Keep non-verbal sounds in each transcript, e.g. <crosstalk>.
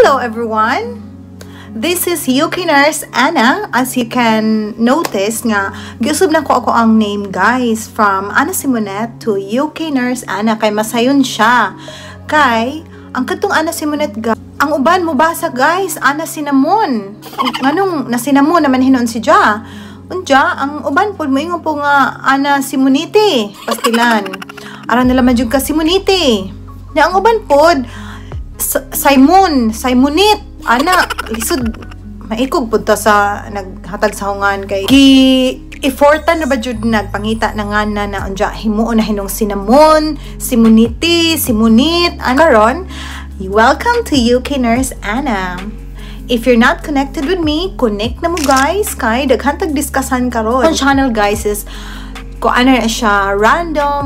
Hello everyone! This is UK Nurse Anna. As you can notice nga, giusub na ko ako ang name guys from Anna Simonette to UK Nurse Anna kay masayon siya. Kay, ang katong Anna Simonette guys, ang uban mo basa guys, Anna Cinnamon. Nganong na Cinnamon naman hinon si Ja. Unja, ang uban po mo ingon po nga Ana Simonite, pastilan. Aran nila man jud ka Simonite. Na ang uban pod Simon, Simonit, ana, lisod, maikog ta sa naghatag sa hungan kay gi ifortan na ba jud nagpangita na nga na na unja himuon na hinong cinnamon, simoniti, simonit, ano ron? Welcome to UK Nurse Anna. If you're not connected with me, connect na mo guys kay daghan tag discussion karon. Ang channel guys is ko ano na siya random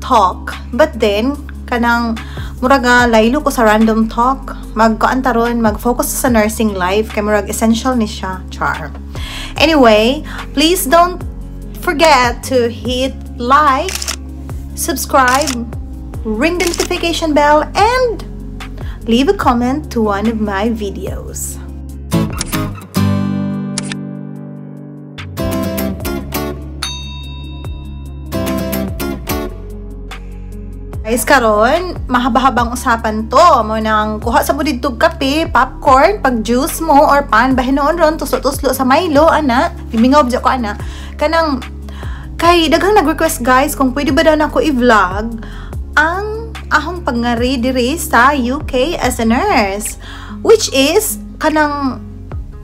talk but then kanang muraga laylo ko sa random talk. Magkuan taron mag-focus sa nursing life kay murag essential ni siya char. Anyway please don't forget to hit like subscribe ring the notification bell and leave a comment to one of my videos Guys, karon mahaba-habang usapan to. Mo nang kuha sa budid kape, popcorn, pag juice mo or pan bahinoon ron tuso-tuslo sa Milo ana. Limingaw ko ana. Kanang kay daghang nag-request guys kung pwede ba daw nako i-vlog ang ahong pangari diri sa UK as a nurse which is kanang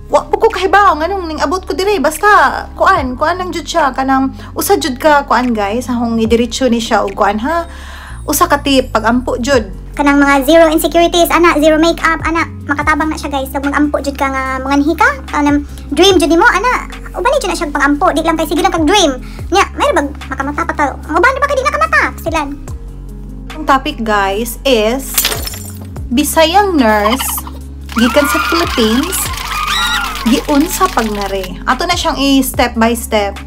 wa ko kahibaw nganong ning abot ko dire basta kuan kuan lang jud siya kanang usa jud ka kuan guys ahong idiretso ni siya og kuan ha usa ka tip pagampo jud. Kanang mga zero insecurities ana zero makeup ana makatabang na siya guys. Ug magampo jud ka nga mga hika kanang dream jud nimo ana. Uban jud na siya pagampo di lang kay sige lang kag dream. Nya may bag makamata pa ta uban ba ka di nakamata? Silan. Ang topic guys is Bisayang nurse gikan sa Philippines giunsa pagnare. Ato na siyang i-step by step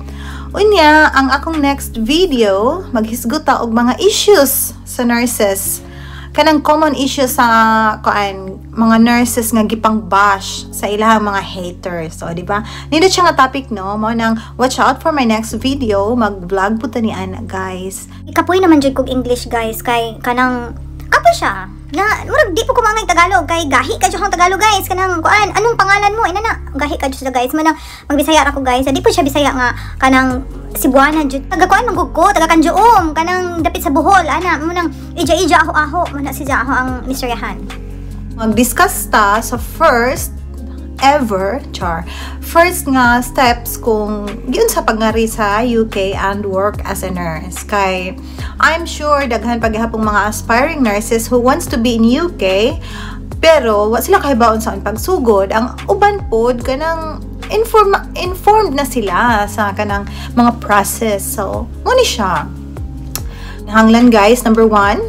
Unya, ang akong next video, maghisgot ta og mga issues sa nurses. Kanang common issues sa kuan mga nurses nga gipang bash sa ilahang mga haters. So, di ba? Nindot siya nga topic no, mo nang watch out for my next video, mag-vlog po tani ana, guys. ikapoy naman jud kog english guys kay kanang kapo siya? Na murag di po ko mangay tagalog. Kay gahi ka jud tagalog guys. Kanang kuan anong pangalan mo? Ina na gahi ka jud guys. Man magbisaya ra ko guys. Di po siya bisaya nga kanang Cebuana jud taga kuan manggug ko taga Kanjuom kanang dapit sa Bohol. Ana mo nang ija-ija aho aho. Man na si aho ang mistoryahan Mag-discuss ta sa first ever char. First nga steps kung giun sa pagngari sa UK and work as a nurse. Kay I'm sure daghan paghapong mga aspiring nurses who wants to be in UK pero wa sila kahibaon sa pagsugod. Ang uban pod kanang inform informed na sila sa kanang mga process. So mo ni siya. Hanglan guys number one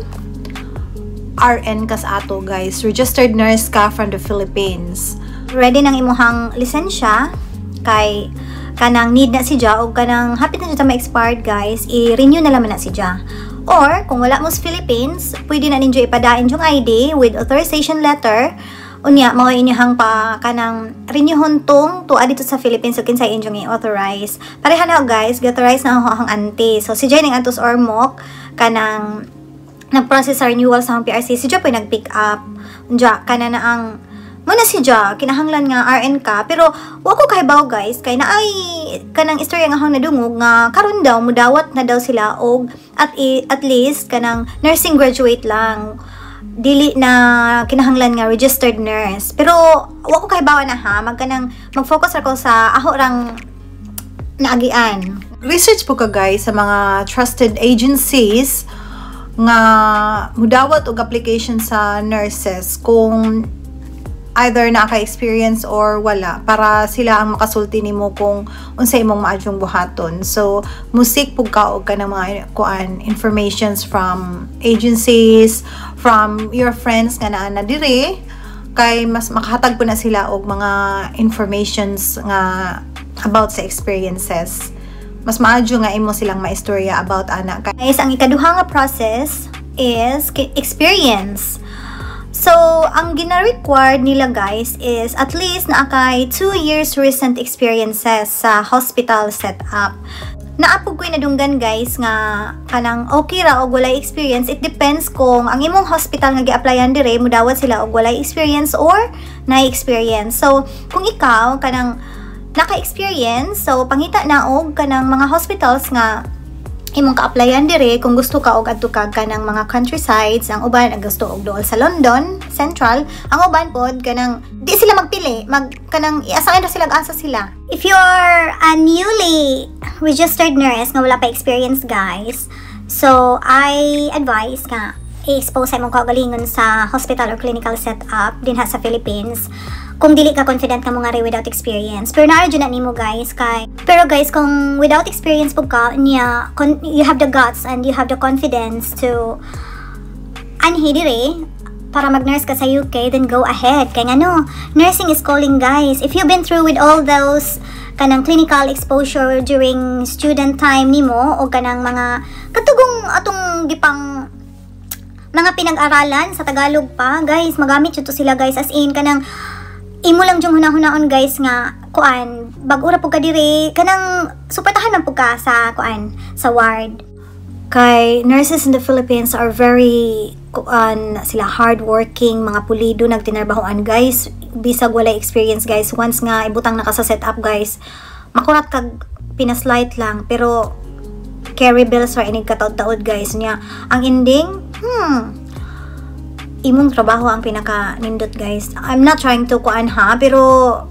RN kas ato guys. Registered nurse ka from the Philippines ready nang imuhang lisensya kay kanang need na si Ja o kanang hapit na siya ma-expired guys i-renew na laman na si Ja. Or kung wala mo sa Philippines pwede na ninyo ipadain yung ID with authorization letter. Unya mga inyong pa kanang renewhon tong tuwa dito sa Philippines so kinsay inyong i-authorize. Pareha na guys authorize na ako ang ante so si Jay ning antos or mok kanang nag-process sa renewal sa PRC si Ja po nag-pick up. Unya kana na ang Muna si Ja, kinahanglan nga RN ka, pero wa ko kahibaw guys, kay naay kanang istorya nga hang nadungog nga karon daw mudawat na daw sila og at at least kanang nursing graduate lang dili na kinahanglan nga registered nurse. Pero wa ko kahibaw na ha, magkanang mag-focus ako sa aho rang naagian. research po ka guys sa mga trusted agencies nga mudawat og application sa nurses kung either naka-experience or wala para sila ang makasulti nimo kung unsay imong maadyong buhaton. So musik pug ka og mga kuan informations from agencies from your friends nga naa na diri kay mas makahatag po na sila og mga informations nga about sa experiences. Mas maadyo nga imo silang maistorya about ana. Kay Guys, ang ikaduha nga process is experience. So, ang gina-required nila guys is at least na kay 2 years recent experiences sa hospital setup. Naapog ko'y nadunggan guys nga kanang okay ra og walay experience. It depends kung ang imong hospital nga gi-applyan dire mo dawat sila og walay experience or na experience. So, kung ikaw kanang naka-experience, so pangita na og kanang mga hospitals nga imong ka-applyan dire kung gusto ka og adto ka kanang mga countrysides ang uban ang gusto og dool sa London Central ang uban pod kanang di sila magpili mag kanang iasain na sila asa sila. If you're a newly registered nurse nga wala pa experience guys so I advise nga i-expose imong kaugalingon sa hospital or clinical setup din ha sa Philippines kung dili ka confident ka mo nga without experience. Pero naara na nimo guys kay Pero guys kung without experience pug ka niya you have the guts and you have the confidence to anhi dire para mag-nurse ka sa UK, then go ahead. Kaya ano, nursing is calling guys. If you've been through with all those kanang clinical exposure during student time nimo o kanang mga katugong atong gipang mga pinag-aralan sa Tagalog pa, guys, magamit yun to sila guys as in kanang imo lang jung hunahunahon guys nga kuan bag-ura pug ka diri. Kanang suportahan man pug ka sa kuan sa ward. Kay nurses in the Philippines are very kuan sila hardworking mga pulido nagtinarbahoan guys. Bisag walay experience guys. Once nga ibutang naka sa setup guys makurat kag pinaslight lang pero carry bills ra inig kataod-taod guys niya. Ang ending hmm imong trabaho ang pinaka nindot guys. I'm not trying to kuan ha? Pero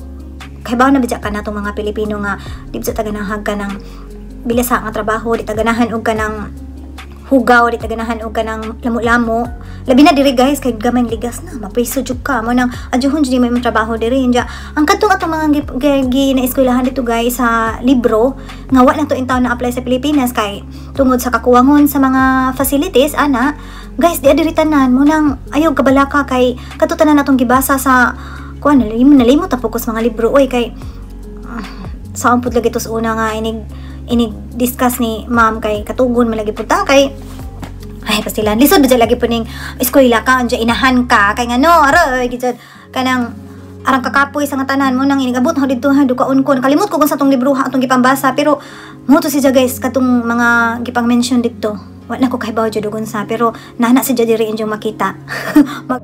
kay ba na bijak ka na tong mga Pilipino nga di sa taganahag ka ng bilasa nga trabaho di taganahan og ka ng hugaw di taganahan og ka ng lamo-lamo. Labi na diri guys kay gamay ligas na mapiso jud ka. Mo nang adjuhon jud may trabaho diri. Nya ang kadtong atong mga gi na eskwelahan dito guys sa libro nga wa lang to in na apply sa Pilipinas kay tungod sa kakuwangon sa mga facilities ana guys di adiri tanan mo nang ayaw kabalaka kay katutanan natong gibasa sa kuan nalimot nalimot ta focus mga libro. Oy kay <sighs> uh, sa ampud lagi tos una nga inig inig discuss ni ma'am kay katugon malagi punta kay ay pastilan lisod ba lagi po ning eskwela ka? Anja inahan ka. Kay ngano aray gid kanang arang kakapoy sa nga tanan mo nang inigabot ho didto ha dukaon ko. Kalimot ko kung sa tong libro ha atong gipambasa. Pero mo to siya guys katong mga gipang mention dito wala ko kay bawo dugon sa pero nana si diri injong makita. <laughs> Mag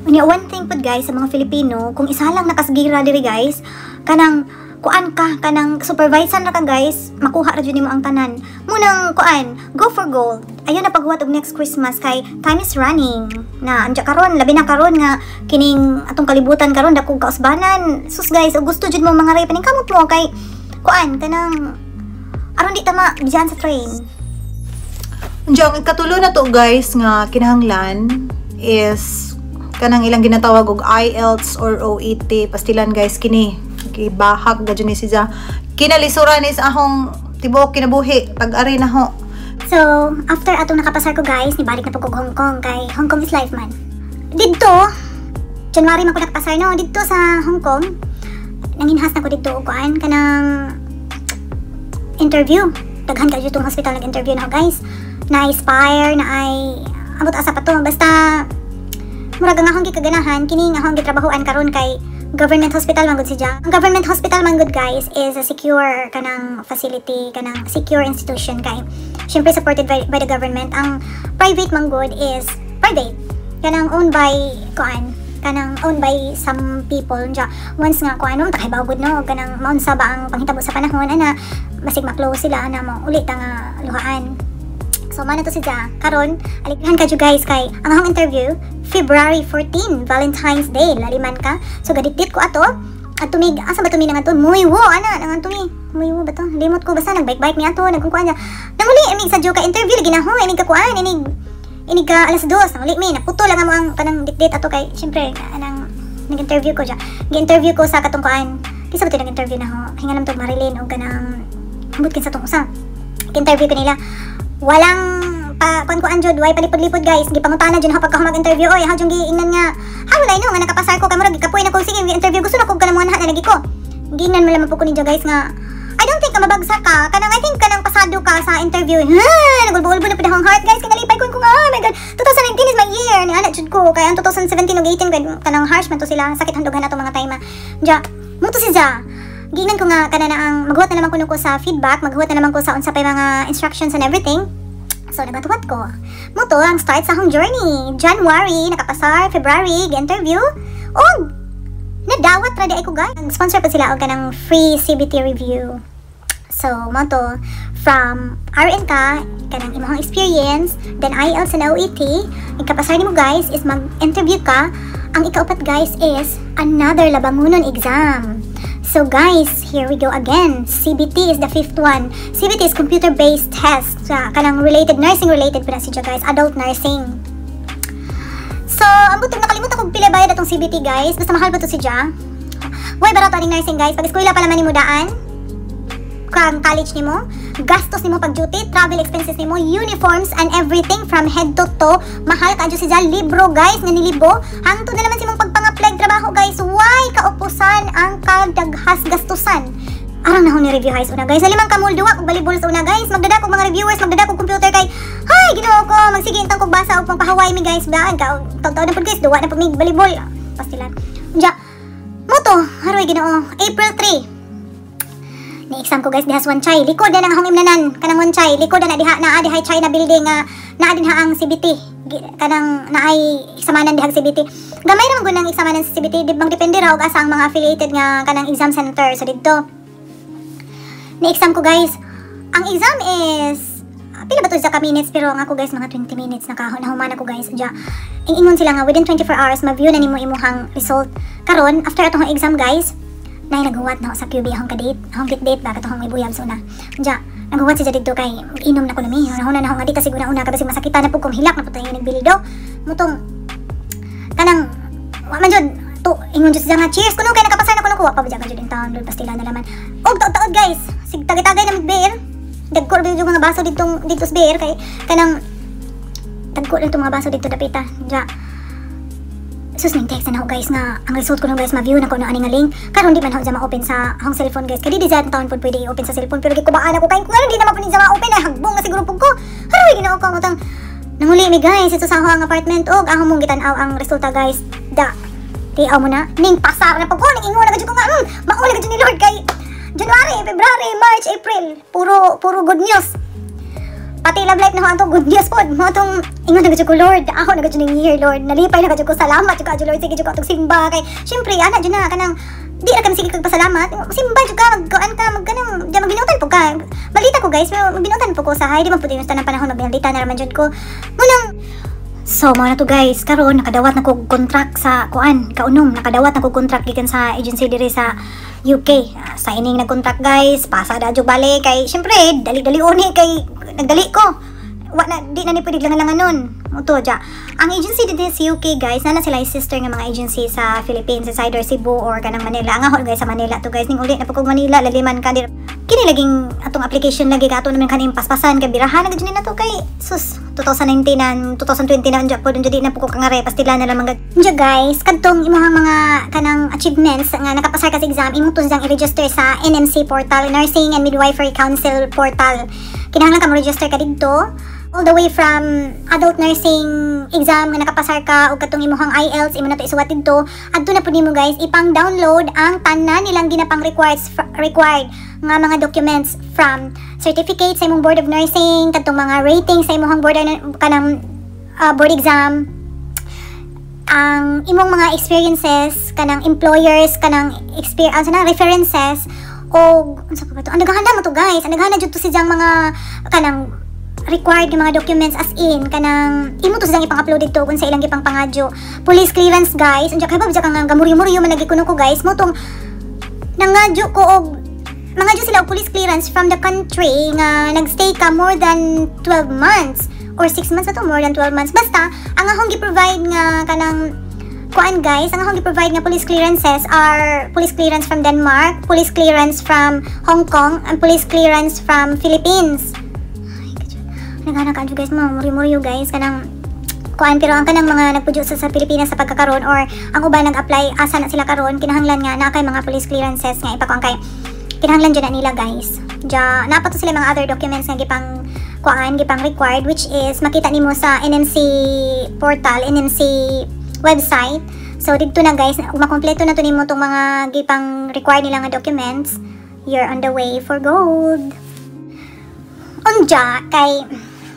Unya, one thing pud guys sa mga Filipino, kung isa lang nakasgira diri guys, kanang kuan ka kanang supervisor na ka guys makuha ra jud nimo ang tanan. Munang kuan go for gold. Ayo na paghuwat og next Christmas kay time is running. Na anja karon labi na karon nga kining atong kalibutan karon dako kausbanan. Sus guys og gusto jud mo mga ray paning kamot mo kay kuan kanang aron di tama diyan sa train Diyan, katulo na to guys nga kinahanglan is kanang ilang ginatawag og IELTS or OET pastilan guys kini. Gibahak gadyo ni siya kinalisura ni sa akong tibok kinabuhi. Pag ari na ho. So, after atong nakapasar ko guys, nibalik na po ko Hong Kong. Kay Hong Kong is life man. Dito, January man ko nakapasar no, dito sa Hong Kong, nanginhas na ko dito kuan. Kanang interview. Daghan ka itong hospital nag-interview na guys na-inspire na ay amot asa pa to. Basta murag nga akong gikaganahan kini nga akong gitrabahoan karon kay government hospital man gud siya ang government hospital man guys is a secure kanang facility kanang secure institution kay syempre supported by, by the government. Ang private man is private kanang owned by kuan kanang owned by some people. Nja once nga kuan mo takibaw gud no? Kanang maunsa ba ang panghitabo sa panahon? Ana basig ma-close sila ana mo ulit nga luhaan So, mana to si Ja. Karon, aligrahan ka guys kay ang akong interview, February 14, Valentine's Day. Laliman ka. So, gaditdit ko ato. At tumig, asa ba tumig nga to? Muiwo, ana, nang tumi. Muiwo ba to? Limot ko basta, nagbike-bike ni ato, nagkukuan niya. Namuli, imig sa ka interview, lagi na ho, imig ka kuan, inig, inig ka alas dos, namuli mi, naputo lang mo ang kanang ditdit ato kay, syempre, anang, nag-interview ko siya. Nag-interview ko sa katong kuan. Di sa ba nag-interview na ho? Hinga to Marilyn o kanang, ambot kin sa tong usa. Nag-interview ko nila walang pa kon ko anjod way palipod-lipod guys gi pangutana jud pagka mag interview oy ha jung giingnan nga ha wala no nga nakapasar ko kay murag gikapoy na ko sige interview gusto na ko kanang mga na lagi ko giingnan mo lamang po ko ninyo guys nga I don't think ka mabagsak ka. Kanang I think kanang pasado ka sa interview. Ha, nagulbo-ulbo na pud akong heart guys. Kinalipay ko ko nga. Oh my god. 2019 is my year. Ni ana jud ko. Kaya ang 2017 ug 18 gad kanang harsh man to sila. Sakit handugan ato mga time. Ja, mo to si Ja. Giingnan ko nga kana na ang maghuwat na naman kuno ko sa feedback, maghuwat na naman ko sa unsa pay mga instructions and everything. So, nagatuwat ko. Mo to ang start sa akong journey. January, nakapasar, February, interview. O, nadawat ra di ko guys. Nag-sponsor pa sila og kanang free CBT review. So, mo to, from RN ka, kanang imong experience, then IELTS and OET, ikapasar nimo guys is mag-interview ka. Ang ikaupat guys is another labangunon exam. So guys, here we go again. CBT is the fifth one. CBT is computer-based test. Sa kanang related, nursing related pa na siya guys. Adult nursing. So, ang butong nakalimutan kong pila bayad CBT guys. Basta mahal pa to si Ja. Why barato aning nursing guys? Pag eskwela pa naman ni mo college gastos nimo pag duty, travel expenses nimo, uniforms and everything from head to toe. Mahal ka si Ja libro guys nga nilibo. Hangtod na naman si mong pagpang-apply trabaho guys. Why kaupusan ang kadaghas gastusan? Arang na ni review guys una guys. Limang kamul duwa kog balibol sa una guys. Magdada kog mga reviewers, magdada kog computer kay hay Ginoo ko magsige intang kog basa og pangpahaway mi guys. Daan ka taw-taw na pud guys duwa na pud mi balibol. Pastilan. Ja. Moto, haroy Ginoo. April 3. Ni exam ko guys dihas one chai. Likod na ang ahong imnanan kanang chai. Likod na diha na diha chai na building nga naa din ha ang CBT. Kanang naay examanan dihang CBT. Gamay ra man gud nang examanan sa CBT. Di bang depende ra og asa ang mga affiliated nga kanang exam center sa so, didto ni-exam ko guys. Ang exam is pila ba to sa ka minutes pero ang ako guys mga 20 minutes na kahon nahuman ako guys ja ingon sila nga within 24 hours ma-view na nimo imuhang result karon after atong exam guys nay naghuwat na sa QB akong ka-date akong git date ba? Katong ibuyab sa una ja naghuwat siya dito kay inom na ko na mi. Nahuna na di kasi guna una ka basig masakitan na pug kong hilak na putay yung nagbilido mutong kanang wa man jud to ingon jud nga cheers kuno kay nakapasay na kuno. Ko wa pa jud in town dul pastila na naman og taod-taod guys. Sig tagay-tagay na beer dagko ra mga baso dito dito sa beer kay kanang dagko ra mga baso dito dapita. Ja sus ning text na ako guys na ang result ko nung guys ma-view na ko na ani nga link karon di man ako ma-open sa akong cellphone guys. Kadi di sa taon pud pwede i-open sa cellphone pero gikubaan ako. Kay kung ano di naman pud sa ma-open. Ay hagbong nga siguro pug ko. Haroy ginoo ko utang. Nanguli mi guys ito sa akong apartment. Og ahong mong gitan-aw ang resulta guys. Da. Di mo na. Ning pasar na pag ko. Ning ingon na gud ko nga. Mm, mauli gud ni Lord kay January, February, March, April, puro puro good news. Pati love life na ho good news pod. Mo tong ingon na ko Lord, ako na ning year Lord. Nalipay na ko salamat jud ka Lord sige jud ko atong simba kay syempre ana jud na kanang di ra kami sige kag pasalamat. Simba jud ka magkuan ka magkanang di magbinutan po ka. Balita ko guys, magbinutan po ko sa hay di man yung panahon magbalita na raman jud ko. Munang So, mo na to guys, karon nakadawat na ko contract sa kuan, kaunom, nakadawat na ko contract gikan sa agency diri sa UK. Uh, signing na contract guys, pasa da jud balik kay syempre dali-dali uni kay nagdali ko. Wa na di na ni pwede lang lang nun. Muto ja. Ang agency dito sa UK guys, na sila sister nga mga agency sa Philippines, sa either Cebu or kanang Manila. Ang ahol guys sa Manila to guys ning uli na pagkog Manila laliman ka dir. Kini laging atong application lagi kato naman kaning paspasan kay birahan na na to kay sus 2019 na 2020 na unja po dun jadi na pagkog kangare pastila na lang mga Unja guys, kadtong imong mga kanang achievements nga nakapasar ka sa exam imo to siyang i-register sa NMC portal, Nursing and Midwifery Council portal. Kinahanglan ka mo register ka didto all the way from adult nursing exam nga nakapasar ka o katong imuhang IELTS imo na to isuwat didto adto na pud nimo guys. Ipang download ang tanan nilang ginapang required required nga mga documents from certificate sa imong board of nursing katong mga ratings sa imong board kanang uh, board exam. Ang imong mga experiences kanang employers kanang experience na references o unsa pa ba to? Ang naghanda mo to guys. Ang naghanda jud to si mga kanang required ng mga documents as in kanang imo to silang ipang-upload dito kung sa ilang gipang pangadyo. Police clearance guys. Unsa kay ba bisag kang gamuri-muri man lagi kuno ko guys. Mo tong nangadyo ko og mga dyo sila og police clearance from the country nga nagstay ka more than 12 months. Or 6 months na to more than 12 months. Basta ang akong gi-provide nga kanang kuan guys, ang akong gi-provide nga police clearances are police clearance from Denmark, police clearance from Hong Kong, and police clearance from Philippines naghanap ka guys mo muri-muri guys kanang kuan pero ang kanang mga nagpudyo sa, sa Pilipinas sa pagkakaroon or ang uban nag-apply asa na sila karon kinahanglan nga na kay mga police clearances nga ipakuan kay kinahanglan dyan na nila guys. Ja, napato sila mga other documents nga gipang kuan gipang required which is makita nimo sa NMC portal, NMC website. So dito na guys, makompleto na to nimo tong mga gipang required nila nga documents. You're on the way for gold. Unja kay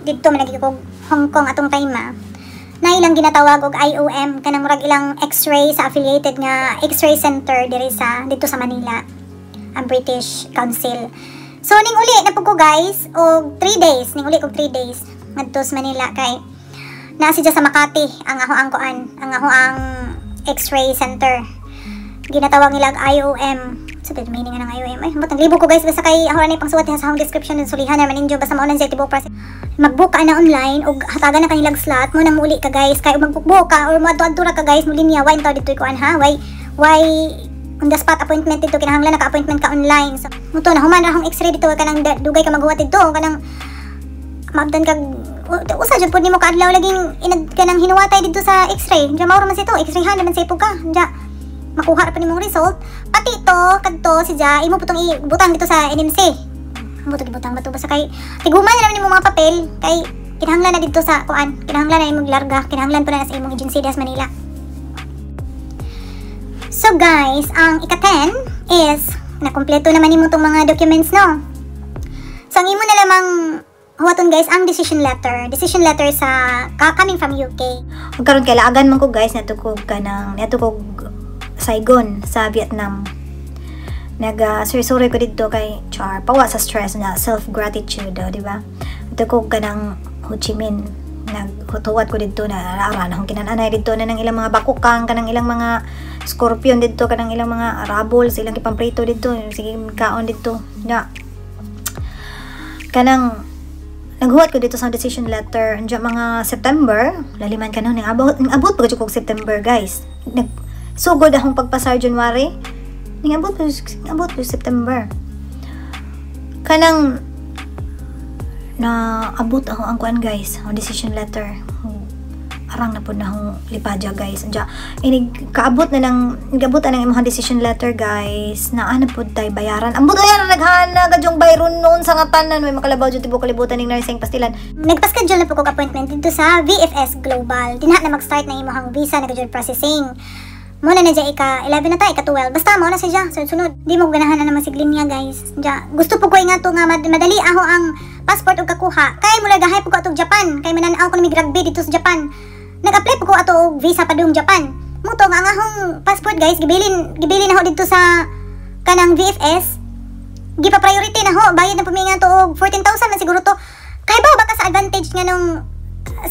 dito man nagikog Hong Kong atong time ah. Na ilang ginatawag og IOM kanang murag ilang X-ray sa affiliated nga X-ray center diri sa dito sa Manila. Ang British Council. So ning uli na ko guys og 3 days, ning uli og 3 days ngadto sa Manila kay na si sa Makati ang ako ang kuan, ang ako ang X-ray center. Ginatawag nila IOM. So, so, meaning ng IOM. Ay, butang libo ko guys. Basta kay ako na pangsuwat sa akong description din sulihan naman ninyo. Basta maunan sa tibok process. Mag-book ka na online o hatagan na kanilang slot mo na muli ka guys. Kaya mag-book ka or mo-adto ka guys. Muli niya. Why ito dito kuan ha? Why, why on the spot appointment dito kinahanglan naka-appointment ka online. So, muto na human ra akong x-ray dito kanang dugay ka maghuwat dito kanang mabdan kag usa jud pud nimo kaadlaw laging inag kanang hinuwatay dito sa x-ray. Diya mao man sito, x-ray han naman sa ipog ka. Diya makuha pa nimong result. Pati ito, kadto si Ja, imo putong ibutang dito sa NMC. Butang ibutang bato basta kay tiguman na naman imong mga papel kay kinahanglan na dito sa kuan, kinahanglan na imong larga, kinahanglan pa na sa imong agency das Manila. So guys, ang ika-10 is nakumpleto naman nimo tong mga documents no. So ang imo na lamang Huwaton guys, ang decision letter. Decision letter sa coming from UK. Ug karon kay laagan man ko guys natukog ka ng natukog Saigon sa Vietnam. Nag uh, ko dito kay Char. Pawa sa stress na self gratitude daw, di ba? Natukog ka ng Ho Chi Minh. Naghutuwat ko dito na ara na kung kinananay dito na ng ilang mga bakukang kanang ilang mga scorpion dito kanang ilang mga rabbles ilang ipamprito dito sige kaon dito. Na kanang naghuwat ko dito sa decision letter andiyan mga September laliman ka nun abot abot pa ko September guys. Nag sugod akong pagpasar January. Ning abot ko abot ko September. Kanang na abot ako ang kuan guys ang decision letter. Arang na po na akong lipadya guys. Anja, inig kaabot na lang gabot na ng imong decision letter guys. Na ano po tay bayaran. Ang buto yan naghana gadyong bayron noon sa nga tanan. May makalabaw jud tibo kalibutan ning nursing pastilan. Nagpa-schedule na po kog appointment dito sa VFS Global. Dinha na mag-start na imong visa na processing Muna na dyan ika 11 na ta, ika 12. Basta mo na siya sunod-sunod. Di mo ganahan na naman siglim niya guys. Dya, gusto po ko nga to nga madali ako ang passport og kakuha. Kay mula gahay po ko atong Japan. Kay mananaw ko na rugby dito sa Japan. Nag-apply po ko ato og visa pa dong Japan. Muto nga nga akong passport guys, gibilin gibilin ako dito sa kanang VFS. Gipa priority na ho, bayad na puminga to og 14,000 na siguro to. Kay ba baka sa advantage nga nung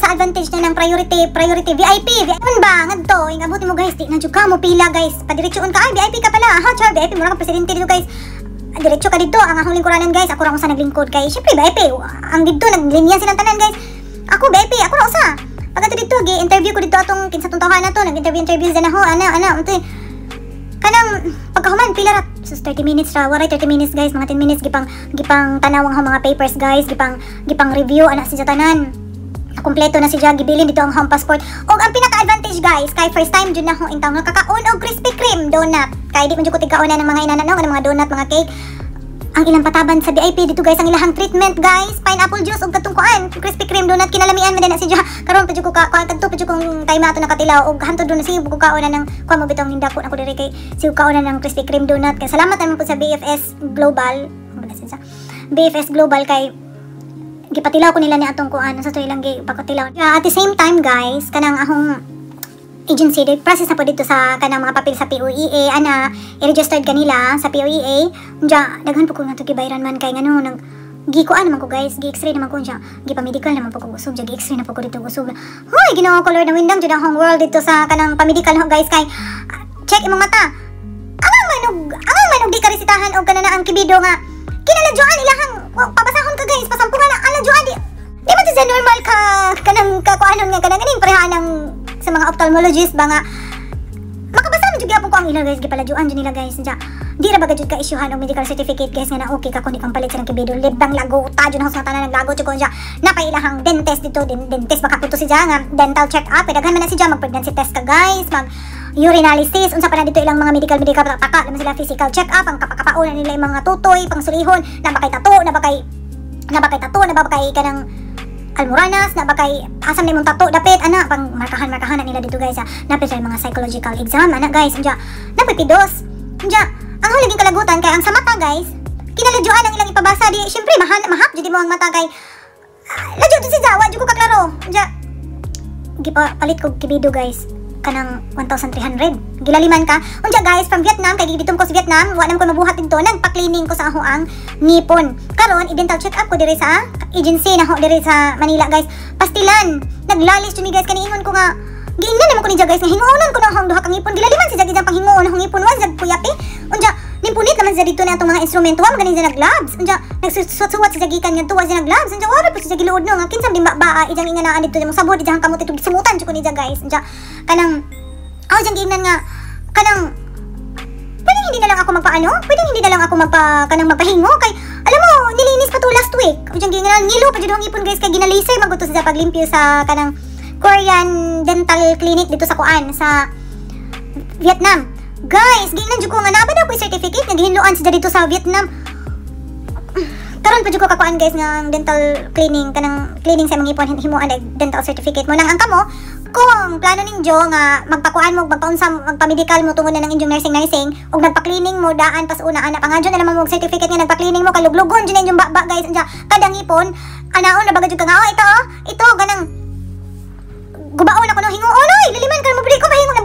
sa advantage na ng priority, priority VIP. Ano ba? Ngadto, yung abuti mo guys, di na ka mo pila guys. Padiretsuon ka, ay VIP ka pala. Ha, char, VIP, mura ka presidente dito guys. Diretso ka dito, ang akong lingkuranan guys. Ako ra sa naglingkod kay, syempre VIP. Ang dito, naglinya silang tanan guys. Ako VIP, ako ra usa. Pagka dito, gi-interview ko dito atong kinsa tong tawhan na to, nag-interview interview sa na ho, ana, ana, untoy. Kanang pagkahuman pila ra sus 30 minutes ra waray 30 minutes guys mga 10 minutes gipang gipang tanawang ha mga papers guys gipang gipang review ana sa tanan kumpleto na si Jaggy bilin dito ang home passport. Og ang pinaka-advantage guys kay first time jud na ho intawon nga kakaon og crispy cream donut. Kay di man jud ko tigaon ng mga inanan ng mga donut mga cake. Ang ilang pataban sa VIP dito guys ang ilahang treatment guys. Pineapple juice og katungkuan crispy cream donut kinalamian man na si Ja karon pa jud ko ka kadto pa jud time ato nakatilaw og hantod na siya buko kaon ng kuan mo bitong hindako ako diri kay si kaon ng crispy cream donut. Kay salamat naman po sa BFS Global. BFS Global kay gipatilaw ko nila ni atong kuan sa to ilang gipakatilaw. Uh, at the same time guys, kanang akong agency did process na po dito sa kanang mga papel sa POEA ana i-registered kanila sa POEA unja daghan po ko nga gibayran man kay ngano nag gikuan naman ko guys gi-x-ray naman ko siya gi medical naman po ko usog gi x-ray na po ko dito usog hoy Ginoo ko Lord na windang jud akong world dito sa kanang pa-medical ho guys kay check imong mata amang manog amang manog di ka resitahan og kanana ang kibido nga kinaladyoan ilahang pabasahon ka guys pasampungan aladyoan di di man sa normal ka kanang kakuanon nga kanang ganing pareha ng sa mga ophthalmologist ba nga makabasa man jud gyapon ko ang ilang guys gipaladyuan jud nila guys ja di ra bagad jud ka isyuhan og medical certificate guys nga na okay ka kundi kang palit sa kibido libang lago ta jud sa tanan naglago jud ko ja napailahang dentist dito din dentist baka kuto si ja nga dental check up daghan man na si ja mag pregnancy test ka guys mag urinalysis unsa pa na dito ilang mga medical medical taka naman sila physical check up ang kapakapaon nila yung mga tutoy pang sulihon na ba kay tato na ba kay na ba kay tato na ba kay kanang almoranas? Na ba kay asam na imong tato dapit ana pang markahan markahan na nila dito guys ha. Napit sa mga psychological exam ana guys. Unja napipidos unja ang huliging kalagutan kay ang sa mata guys kinaladyoan ang ilang ipabasa. Di syempre mahan mahap jud mo ang mata kay uh, ladyo to si Jawa jud ko kaklaro. Unja gipa palit ko kibido guys kanang 1,300. Gilaliman ka. Unja guys, from Vietnam, kay gibitom ko sa Vietnam, wa nam ko mabuhat dito, nagpa-cleaning ko sa ako ang ngipon. Karon, i-dental check up ko diri sa agency na ho diri sa Manila guys. Pastilan. Naglalis jud guys kaniingon ko nga Giingnan naman ko ni guys nga hinguonan ko na hang duha ka ngipon. Gilaliman si Jagid ang panghinguon ng ngipon wa jag puyapi. Unja, nimpunit naman sa dito na itong mga instrumento wa maganin sa naglabs. Unja, nagsusuwat sa jagikan nga tuwa sa naglabs. Unja, wala po sa giluod no nga kinsa din ba ba ijang inganaan dito mo sabod ijang kamot itong sumutan jud ko ni guys. Unja, kanang aw jang giingnan nga kanang pwedeng hindi na lang ako magpaano? Pwedeng hindi na lang ako magpa kanang magpahingo kay alam mo, nilinis pa to last week. Ujang giingnan ngilo pa jud ang ipon guys kay ginalaser magutos sa paglimpyo sa kanang Korean Dental Clinic dito sa Kuan sa Vietnam. Guys, giingnan jud ko nga nabad ako certificate nga gihinluan sa dito sa Vietnam. Karon pa jud ko kakuan guys nga dental cleaning kanang cleaning sa mga ipon himuan dental certificate mo nang ang kamo kung plano ninyo nga magpakuan mo magpaunsa magpa-medical mo tungod na ng inyong nursing nursing ug nagpa-cleaning mo daan pas una ana pangadyo na naman mo certificate nga nagpa-cleaning mo kaluglugon jud inyong baba guys anja kadang ipon anaon na bagad jud ka nga oh ito oh ito ganang gubaon ako no hinguon oy liliman ka mo ko pahingon na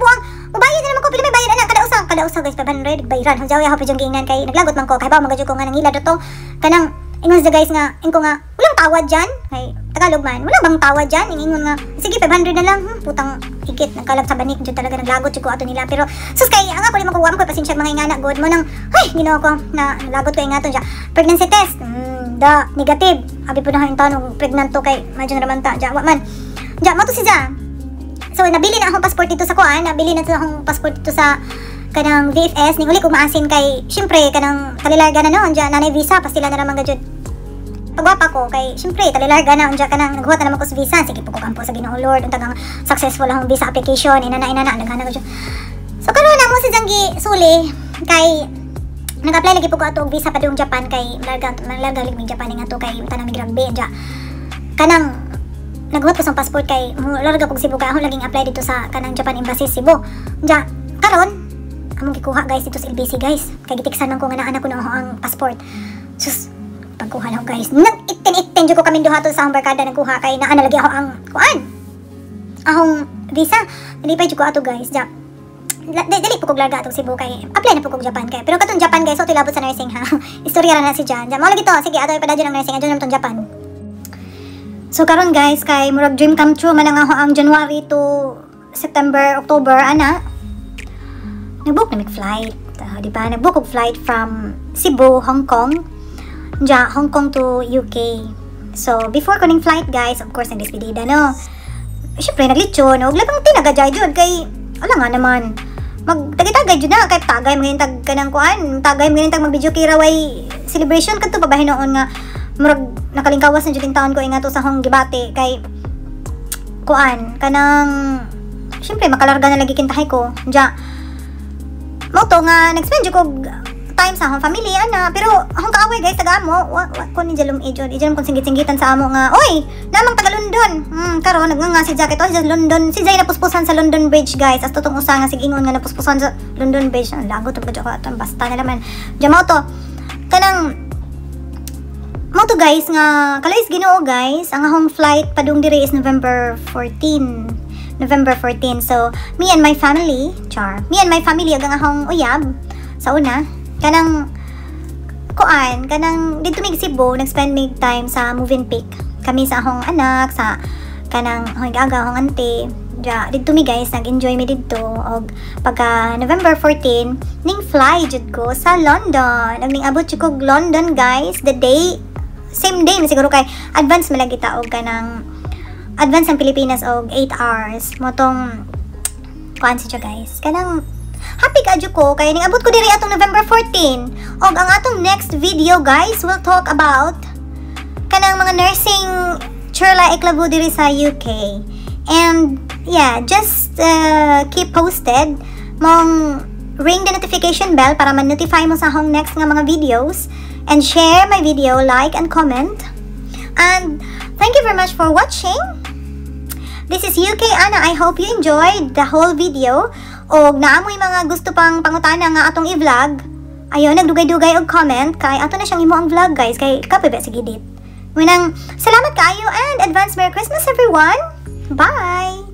Mubayad na naman ko, pili may bayad anak, kada usa, kada usa guys, 500, bayaran, hangjaw ya, hapit yung giingnan kay, naglagot man ko, kay ba, magajud ko nga nangilad to, kanang, ingon sa guys nga, ingo nga, walang tawad dyan, kay, Tagalog man, wala bang tawad dyan, ingon nga, sige, 500 na lang, hmm, putang, higit, nagkalag sa banik, dyan talaga, naglagot ko ato nila, pero, sus kay, ang ako, lima ko, ko, pasensya mga ingana, good mo nang, ay, ginawa ko, na, naglagot ko ingaton siya, pregnancy test, hmm, da, negative, abi po na yung tanong, pregnant to kay, medyo naman ta, dyan, man, dyan, mo to si dyan, So, nabili na akong passport dito sa kuan, nabili na akong passport dito sa kanang VFS ning uli ko maasin kay syempre kanang talilarga na noon diyan nanay visa pa sila na naman gadjud. Pagwapa ko kay syempre talilarga na unja kanang naghuwat na naman ko sa visa. Sige po ko kampo sa Ginoo Lord unta successful ang visa application ina na ina na nagana ko so karon na mo si Janggi Suli kay nag-apply lagi po ko ato og visa pa Japan kay larga larga lig Japan nga to kay tanang migrante unja kanang naghuwat ko sa passport kay larga kog Cebu kay ako laging apply dito sa kanang Japan Embassy Cebu. Ja, karon among gikuha guys dito sa LBC guys. Kay gitiksan man ko nga naa ko na ang passport. Sus, pagkuha lang guys. Nag itin-itin ko kami duha sa akong barkada nagkuha kay naa na lagi ako ang kuan. Ahong visa. Nalipay ko ato guys. Ja, dili po kog larga atong Cebu kay apply na po kog Japan kay pero katong Japan guys so tilabot sa nursing ha <laughs> istorya ra na si Jan Jan mo lagi to sige ato ipadadyo ng nursing adyo naman tong Japan So karon guys kay murag dream come true man ang ako ang January to September, October ana. Nagbook na mig flight. Uh, di ba? Nagbook og flight from Cebu, Hong Kong. Ja, Hong Kong to UK. So before kuning flight guys, of course nagdespedida no. Syempre naglitsyon og labang tinagadjay jud kay ala nga naman magtagay-tagay jud na kay tagay mga tag kanang kuan tagay mga tag mag video kiraway celebration kadto pa noon nga murag nakalingkawas na jud taon ko inga to sa hong gibati kay kuan kanang syempre makalarga na lagi kintahay ko ja. Mo to nga nag-spend jud ko time sa akong family ana pero akong kaaway guys taga amo wa, ko ni jalom ejod ejod kon singgit-singgitan sa amo nga oy namang taga London hmm karo nagnganga si Jacket oy sa London. Si Zay napuspusan sa London Bridge guys. As tutong usa nga sigingon nga napuspusan sa London Bridge ang lago to ko ato basta na naman. Jamo to. Kanang mo to guys nga kalais Ginoo guys. Ang home flight padung diri is November 14 November 14 so me and my family char me and my family agang ahong uyab sa una. Kanang kuan kanang dito mig Cebu nag-spend mig time sa Moving Peak kami sa ahong anak sa kanang hoy gaga ahong ante ja dito mi guys nag-enjoy mi dito. Og pagka November 14 ning fly jud ko sa London. Ag ning abot jud ko London guys the day same day na siguro kay advance malagi ta og kanang advance ang Pilipinas og 8 hours. Motong kuan siya guys. Kanang happy ka ko. Kay ning abot ko diri atong November 14 og ang atong next video guys will talk about kanang mga nursing churla iklabu diri sa UK and yeah just uh, keep posted. Mong ring the notification bell para man-notify mo sa akong next nga mga videos and share my video, like and comment. And thank you very much for watching. This is UK Anna. I hope you enjoyed the whole video. O naamoy mga gusto pang pangutana nga atong i-vlog. Ayun, nagdugay-dugay og comment kay ato na siyang imo ang vlog guys kay kapibe sa gidit. Munang salamat kaayo and advance Merry Christmas everyone. Bye.